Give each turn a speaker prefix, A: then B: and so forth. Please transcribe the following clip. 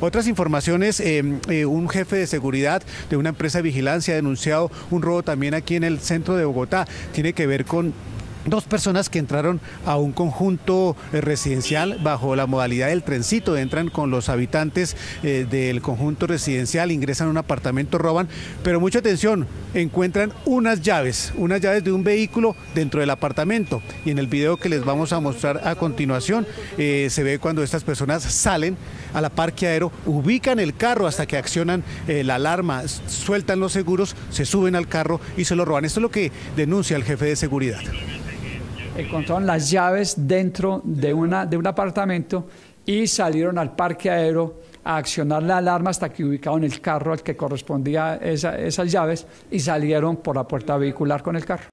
A: Otras informaciones, eh, eh, un jefe de seguridad de una empresa de vigilancia ha denunciado un robo también aquí en el centro de Bogotá. Tiene que ver con dos personas que entraron a un conjunto eh, residencial bajo la modalidad del trencito, entran con los habitantes del conjunto residencial, ingresan a un apartamento, roban, pero mucha atención, encuentran unas llaves, unas llaves de un vehículo dentro del apartamento y en el video que les vamos a mostrar a continuación eh, se ve cuando estas personas salen a la parqueadero, ubican el carro hasta que accionan la alarma, sueltan los seguros, se suben al carro y se lo roban. Esto es lo que denuncia el jefe de seguridad
B: encontraron las llaves dentro de, una, de un apartamento y salieron al parque aéreo a accionar la alarma hasta que ubicaron el carro al que correspondía esa, esas llaves y salieron por la puerta vehicular con el carro.